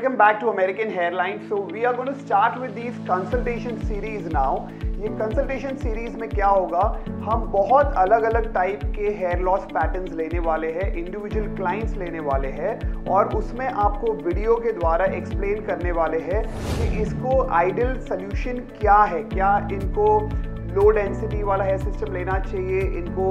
welcome back to American Hairline. So, we are going to start with these consultation series now. ये consultation series में क्या होगा हम बहुत अलग अलग टाइप के हेयर लॉस पैटर्न्स लेने वाले हैं इंडिविजुअल क्लाइंट्स लेने वाले हैं, और उसमें आपको वीडियो के द्वारा एक्सप्लेन करने वाले हैं कि इसको आइडियल सोल्यूशन क्या है क्या इनको लो डेंसिटी वाला हेयर सिस्टम लेना चाहिए इनको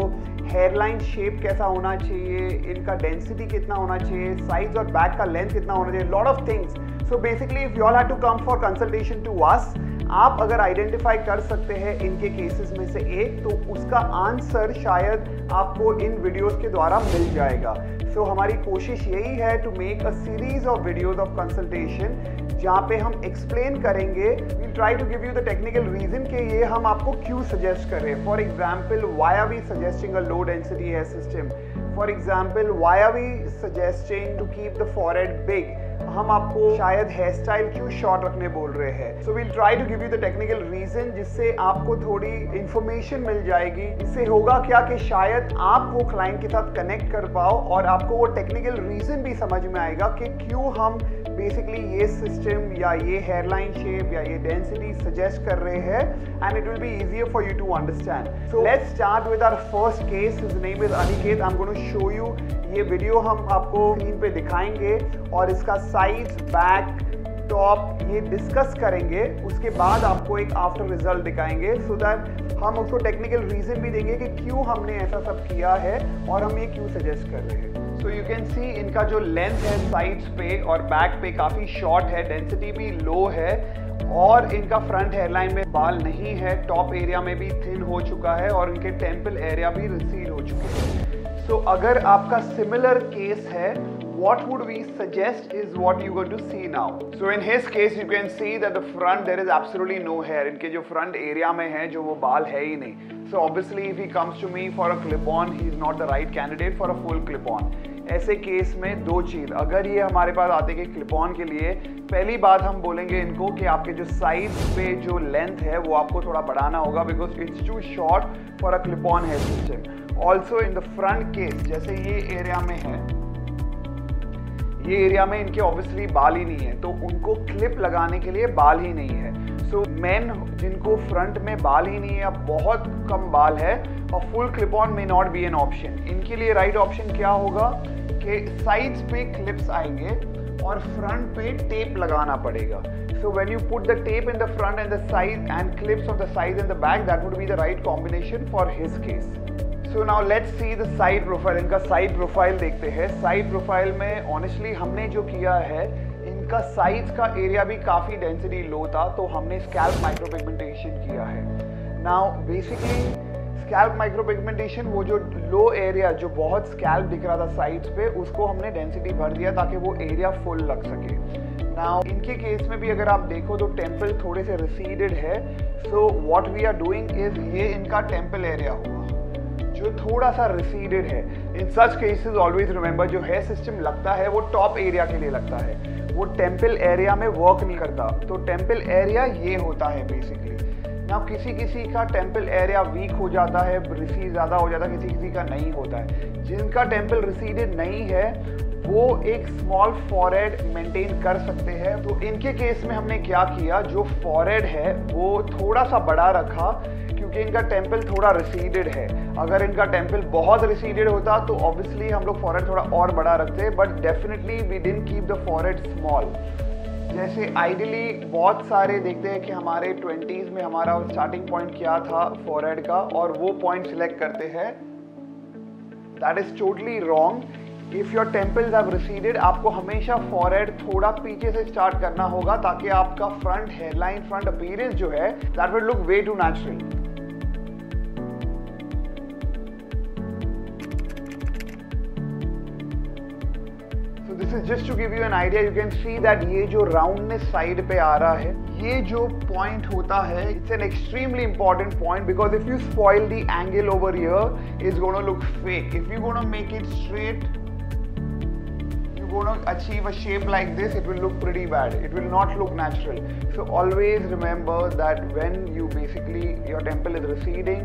हेयरलाइन शेप कैसा होना चाहिए इनका डेंसिटी कितना होना चाहिए साइज़ और बैक का लेंथ कितना होना चाहिए lot of things so basically if you all have to come for consultation to us आप अगर आइडेंटिफाई कर सकते हैं इनके केसेस में से एक तो उसका आंसर शायद आपको इन वीडियोस के द्वारा मिल जाएगा। सो so, हमारी कोशिश यही है to make a series of videos of consultation जहाँ पे हम एक्सप्लेन करेंगे we try to give you the technical reason के ये हम आपको क्यों सजेस्ट कर। रहे हैं for example why are we suggesting a low density hair system for example why are we suggesting to keep the for big हम आपको शायद हेयर स्टाइल क्यों शॉर्ट रखने बोल रहे हैं। So will try to give you the technical reason जिससे आपको थोड़ी इंफॉर्मेशन मिल जाएगी। इससे होगा क्या कि शायद आप वो क्लाइंट के साथ कनेक्ट कर पाओ और आपको वो टेक्निकल रीजन भी समझ में आएगा कि क्यों हम बेसिकली ये सिस्टम या ये हेयरलाइन शेप या ये डेंसिटी सजेस्ट कर रहे हैं and it will be for you to understand so let's start with our first case his name is Aniket I am going to show you video हम आपको screen पे दिखाएँगे और इसका साइज़ बैक टॉप ये डिस्कस करेंगे। उसके बाद आपको एक आफ्टर रिज़ल्ट दिखाएँगे। सो दैट हम उसको टेक्निकल रीजन भी देंगे कि क्यों हमने ऐसा सब किया है और हम ये क्यों सजेस्ट कर रहे हैं। सो यू कैन सी इनका जो लेंथ है साइड्स पे और बैक पे काफ़ी शॉर्ट है डेंसिटी भी लो है और इनका फ्रंट हेयरलाइन में बाल नहीं है टॉप एरिया में भी थिन हो चुका है और इनके टेंपल एरिया भी रिसीड हो चुके हैं। सो so, अगर आपका सिमिलर केस है what would we suggest is what you're going to see now. So in his case you can see that the front there is absolutely no hair. इनके जो front area में है जो वो बाल है ही नहीं. So obviously if he comes to me for a clip-on, he is not the right candidate for a full clip-on. ऐसे केस में दो चीज़। अगर ये हमारे पास आते कि क्लिप ऑन के लिए, पहली बात हम बोलेंगे इनको कि आपके जो साइज़ पे जो लेंथ है, वो आपको थोड़ा बढ़ाना होगा because it's too short for a clip on hair system also in the front case जैसे ये एरिया में है, ये एरिया में इनके ऑब्वियसली बाल ही नहीं है तो उनको क्लिप लगाने के लिए बाल ही नहीं है। सो मैन जिनको फ्रंट में बाल ही नहीं है या बहुत कम बाल है, और full clip on may not be an option इनके लिए राइट right ऑप्शन क्या होगा? कि साइड्स पे क्लिप्स आएँगे और फ्रंट पे टेप लगाना पड़ेगा. So, when you put the tape in the front and the side and clips on the sides and the back, that would be the right combination for his case. So now let's see the side profile इनका side profile देखते हैं. Side profile में honestly हमने जो किया है इनका size का एरिया भी काफ़ी डेंसिटी लो था तो हमने स्कैल्प माइक्रोपिगमेंटेशन किया है। नाउ बेसिकली स्कैल्प माइक्रोपिगमेंटेशन वो जो लो एरिया जो बहुत स्कैल्प दिख रहा था साइड्स पे, उसको हमने डेंसिटी भर दिया ताकि वो एरिया फुल लग सके। नाउ इनके केस में भी अगर आप देखो तो टेंपल थोड़े से रिसीडेड है। So what we are doing is ये इनका टेंपल एरिया हुआ, जो थोड़ा सा रिसीडेड है। In such cases always remember जो हेयर सिस्टम लगता है, वो टॉप एरिया के लिए लगता है। वो टेंपल एरिया में वर्क नहीं करता। तो टेंपल एरिया ये होता है बेसिकली ना किसी किसी का टेंपल एरिया वीक हो जाता है रिसीड ज़्यादा हो जाता है किसी किसी का नहीं होता है। जिनका टेंपल रिसीडेड नहीं है वो एक स्मॉल फॉरेड मेंटेन कर सकते हैं। तो इनके केस में हमने क्या किया? जो फॉरेड है, वो थोड़ा सा बड़ा रखा, क्योंकि इनका टेंपल थोड़ा रिसीडेड है। अगर इनका टेंपल बहुत रिसीडेड होता तो ऑब्वियसली हम लोग फॉरेड थोड़ा और बड़ा रखते but definitely we didn't keep the forehead small जैसे आइडियली बहुत सारे देखते हैं कि हमारे ट्वेंटीज़ में हमारा स्टार्टिंग पॉइंट क्या था फॉरेड का, और वो पॉइंट सिलेक्ट करते हैं। That is totally wrong if your temples have receded आपको हमेशा फॉरहेड थोड़ा पीछे से स्टार्ट करना होगा ताकि आपका फ्रंट हेयरलाइन फ्रंट अपीयरेंस जो है that will look way too natural this is just to give you an idea you can see that ये जो राउंडनेस साइड पे आ रहा है, ये जो पॉइंट होता है it's an extremely important point because if you spoil the angle over here is gonna look fake if you gonna make it straight going to achieve a shape like this, it will look pretty bad. It will not look natural. So always remember that when you basically your temple is receding,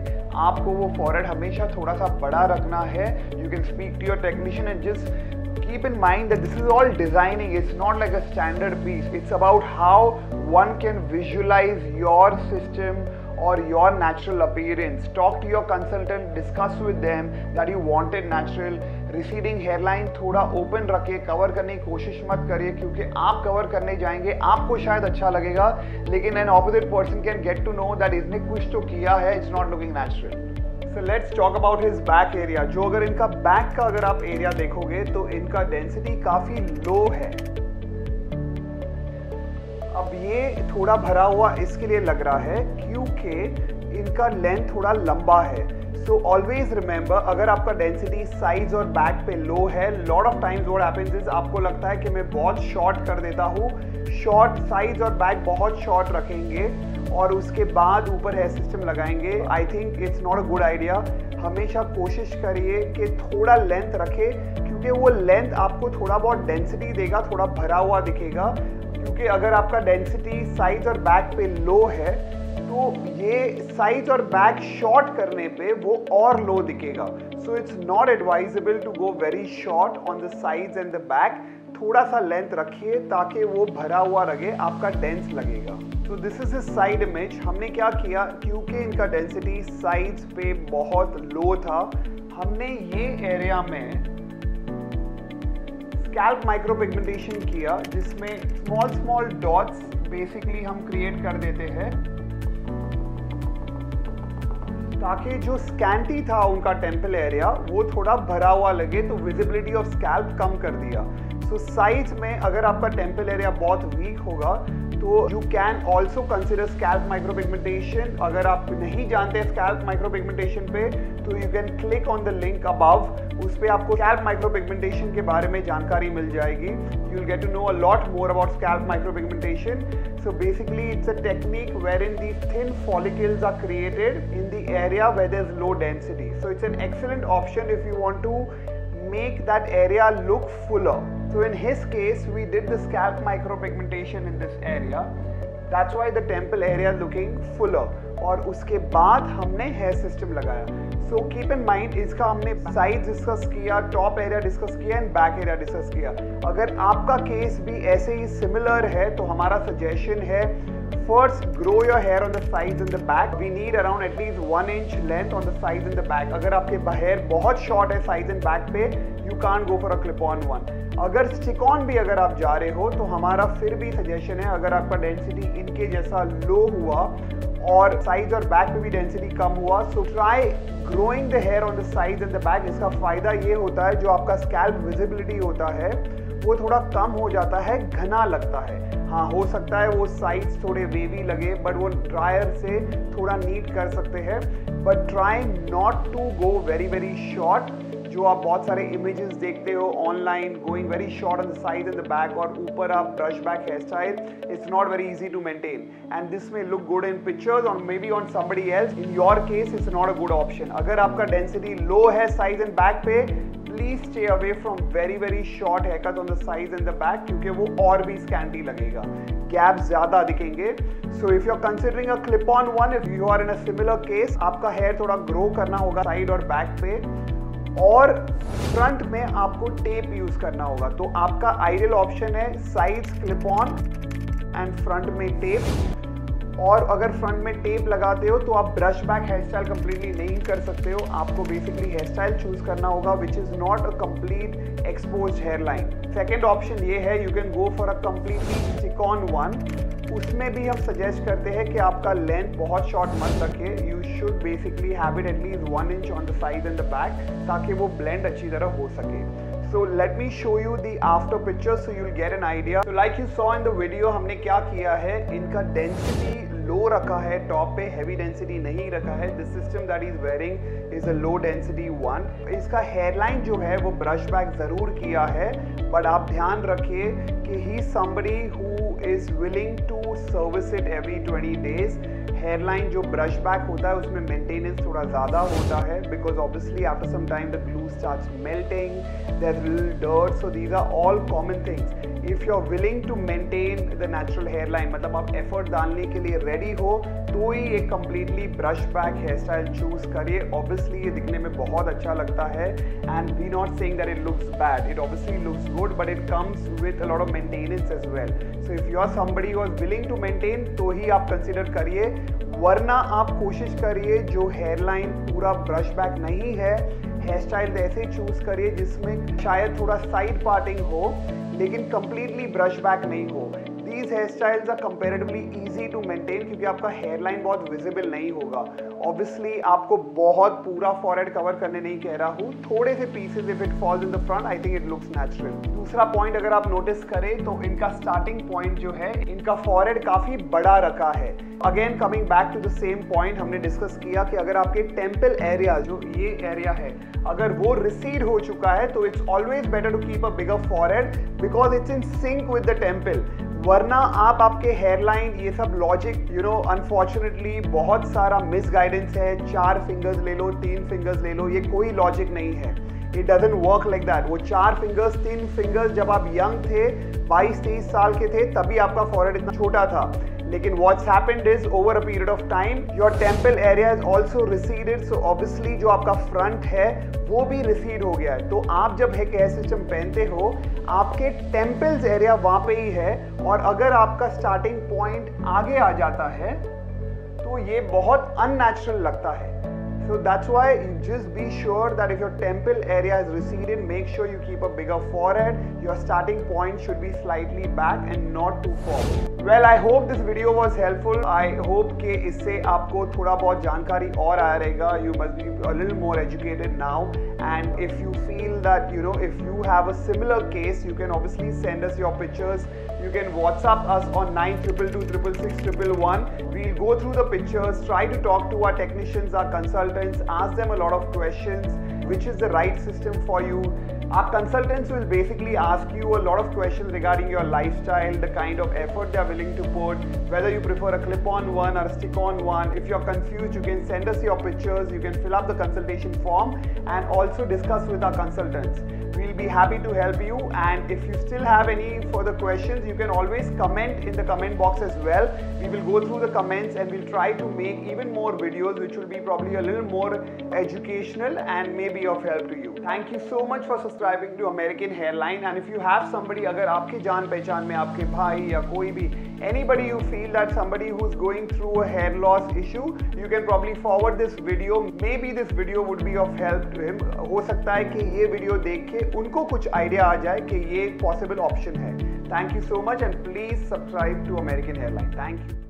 आपको वो forehead हमेशा थोड़ा सा बड़ा रखना है. You can speak to your technician and just keep in mind that this is all designing. It's not like a standard piece. It's about how one can visualize your system or your natural appearance. Talk to your consultant, discuss with them that you wanted natural. Receding hairline थोड़ा open रखिए cover करने की कोशिश मत करिए क्योंकि आप cover करने जाएँगे आपको शायद अच्छा लगेगा लेकिन an opposite person can get to know that इसने कुछ तो किया है it's not looking natural so let's talk about his back area जो अगर इनका बैक का अगर आप एरिया देखोगे तो इनका डेंसिटी काफ़ी लो है अब ये थोड़ा भरा हुआ इसके लिए लग रहा है क्योंकि इनका लेंथ थोड़ा लंबा है। सो ऑलवेज रिमेंबर अगर आपका डेंसिटी साइज़ और बैक पे लो है lot of times what happens is आपको लगता है कि मैं बहुत शॉर्ट कर देता हूँ। शॉर्ट साइज़ और बैक बहुत शॉर्ट रखेंगे और उसके बाद ऊपर हेयर सिस्टम लगाएँगे। I think it's not a good idea हमेशा कोशिश करिए कि थोड़ा लेंथ रखे, क्योंकि वो लेंथ आपको थोड़ा बहुत डेंसिटी देगा, थोड़ा भरा हुआ दिखेगा। क्योंकि अगर आपका डेंसिटी साइज़ और बैक पे लो है तो ये साइज़ और बैक शॉर्ट करने पे वो और लो दिखेगा। So it's not advisable to go very short on the size and the back थोड़ा सा लेंथ रखिए ताकि वो भरा हुआ लगे आपका डेंस लगेगा। तो दिस इज़ साइड इमेज हमने क्या किया? क्योंकि इनका डेंसिटी साइज़ पे बहुत लो था, हमने ये एरिया में स्कैल्प माइक्रोपिगमेंटेशन किया, जिसमें स्मॉल स्मॉल डॉट्स बेसिकली हम क्रिएट कर देते हैं। ताकि जो स्कैंटी था उनका टेंपल एरिया वो थोड़ा भरा हुआ लगे तो विजिबिलिटी ऑफ़ स्कैल्प कम कर दिया। सो so, साइज़ में अगर आपका टेंपल एरिया बहुत वीक होगा तो you can also consider scalp micropigmentation अगर आप नहीं जानते स्कैल्प माइक्रोपिगमेंटेशन पे तो you can click on the link above उस पर आपको स्कैल्प माइक्रोपिगमेंटेशन के बारे में जानकारी मिल जाएगी. You will get to know a lot more about scalp micropigmentation So basically it's a technique wherein these thin follicles are created in the area where there's low density. So it's an excellent option if you want to make that area look fuller. So in his case, we did the scalp micropigmentation in this area. That's why the temple area looking fuller. और उसके बाद हमने hair system लगाया। So keep in mind इसका हमने साइज़ discuss किया top area discuss किया एंड बैक एरिया डिस्कस किया। अगर आपका केस भी ऐसे ही सिमिलर है तो हमारा सजेशन है first grow your hair on the side in the back we need around at least one inch length on the side in the back अगर आपके हेयर बहुत शॉर्ट है साइज़ इन बैक पे you can go for a clip on one अगर stick on भी अगर आप जा रहे हो तो हमारा फिर भी सजेशन है, अगर आपका डेंसिटी इनके जैसा लो हुआ और साइज़ और बैक पे भी डेंसिटी कम हुआ। So try growing the hair on the size and the back इसका फ़ायदा ये होता है, जो आपका स्कैल्प विजिबिलिटी होता है, वो थोड़ा कम हो जाता है, घना लगता है। हाँ हो सकता है वो साइज़ थोड़े वेवी लगे बट वो ड्रायर से थोड़ा नीट कर सकते हैं। But try not to go very very short जो आप बहुत सारे इमेजेस देखते हो online going very short on side and the back और ऊपर आप brush back hair style it's not very easy to maintain and this may look good in pictures और may be on somebody else in your case it's not a good option अगर आपका density low है साइज़ and back पे please stay away from very very short haircut on the size and the back क्योंकि वो और भी scanty लगेगा। गैप ज़्यादा दिखेंगे। So if you are considering a clip on one if you are in a similar case आपका hair थोड़ा grow करना होगा साइड और बैक पे। और फ्रंट में आपको टेप यूज़ करना होगा। तो आपका आइडियल ऑप्शन है साइज़ क्लिप ऑन एंड फ्रंट में टेप और अगर फ्रंट में टेप लगाते हो तो आप brush back hair style completely नहीं कर सकते हो। आपको बेसिकली हेयर स्टाइल चूज़ करना होगा which is not a complete expose hair line second option ये है you can go for a completely stick on one उसमें भी हम सजेस्ट करते हैं कि आपका लेंथ बहुत शॉर्ट मत रखे। You should basically have it at least one inch on the side and the back ताकि वो ब्लेंड अच्छी तरह हो सके। So let me show you the after picture so you'll get an idea like you saw in the video हमने क्या किया है? इनका density लो रखा है टॉप पे हैवी डेंसिटी नहीं रखा है। This system that is wearing is a low density one इसका हेयरलाइन जो है, वो ब्रश बैक ज़रूर किया है बट आप ध्यान रखिए कि he somebody who is willing to service it every 20 days hairline जो ब्रश बैक होता है, उसमें मेंटेनेंस थोड़ा ज़्यादा होता है because obviously after some time the glue starts melting little dirt so these are all common things if you are willing to maintain the natural hair line मतलब आप एफर्ट डालने के लिए रेडी हो तो ही एक completely brush back hair style choose करिए। ऑब्वियसली ये दिखने में बहुत अच्छा लगता है। And we not saying that it looks bad it obviously looks good but it comes with a lot of maintenance as well so if you are somebody who is willing to maintain तो ही आप consider करिए। वरना आप कोशिश करिए जो hairline पूरा ब्रश बैक नहीं है हेयर स्टाइल ऐसे चूज़ करिए जिसमें शायद थोड़ा साइड पार्टिंग हो। लेकिन कंप्लीटली ब्रश बैक नहीं हो। Hair styles are comparatively easy to maintain क्योंकि आपका हेयर लाइन बहुत विजिबल नहीं होगा। ऑब्वियसली आपको बहुत पूरा फॉरहेड कवर करने नहीं कह रहा हूँ। थोड़े से pieces if it falls in the front I think it looks natural दूसरा पॉइंट अगर आप नोटिस करें तो इनका स्टार्टिंग पॉइंट जो है, इनका फॉरहेड काफ़ी बड़ा रखा है। Again coming back to the same point हमने डिस्कस किया कि अगर आपके टेंपल एरिया जो ये एरिया है, अगर वो रिसीड हो चुका है तो it's always better to keep a bigger forehead because it's in sync with the temple वरना आप आपके हेयरलाइन ये सब लॉजिक यू नो अनफॉर्चुनेटली बहुत सारा मिस गाइडेंस है। चार फिंगर्स ले लो, तीन फिंगर्स ले लो, ये कोई लॉजिक नहीं है। It doesn't work like that वो चार फिंगर्स तीन फिंगर्स जब आप यंग थे 22-23 साल के थे, तभी आपका फॉरहेड इतना छोटा था। लेकिन what's happened is over a period of time your temple area is also receded so obviously जो आपका फ्रंट है, वो भी रिसीड हो गया है। तो आप जब है हेयर सिस्टम पहनते हो, आपके टेम्पल्स एरिया वहाँ पे ही है। और अगर आपका स्टार्टिंग पॉइंट आगे आ जाता है तो ये बहुत अननेचुरल लगता है। So that's why you just be sure that if your temple area is receded, make sure you keep a bigger forehead. Your starting point should be slightly back and not too forward. Well, I hope this video was helpful. I hope कि इससे आपको थोड़ा बहुत जानकारी और आया रहेगा. You must be a little more educated now. And if you feel that you know if you have a similar case, you can obviously send us your pictures. you can WhatsApp us on 9222 We'll go through the pictures, try to talk to our technicians, our consultants ask them a lot of questions, which is the right system for you. Our consultants will basically ask you a lot of questions regarding your lifestyle, the kind of effort they're willing to put, whether you prefer a clip-on one or a stick-on one. If you're confused, you can send us your pictures, you can fill up the consultation form and also discuss with our consultants. We'll be happy to help you and if you still have any further questions, you can always comment in the comment box as well. We will go through the comments and we'll try to make even more videos which will be probably a little more educational and maybe of help to you. Thank you so much for subscribing to American Hairline and if you have somebody अगर आपके जान पहचान में आपके भाई या कोई भी anybody you feel that somebody who's going through a hair loss issue you can probably forward this video maybe this video would be of help to him हो सकता है कि ये वीडियो देख के उनको कुछ आइडिया आ जाए कि ये पॉसिबल ऑप्शन है thank you so much and please subscribe to American hairline thank you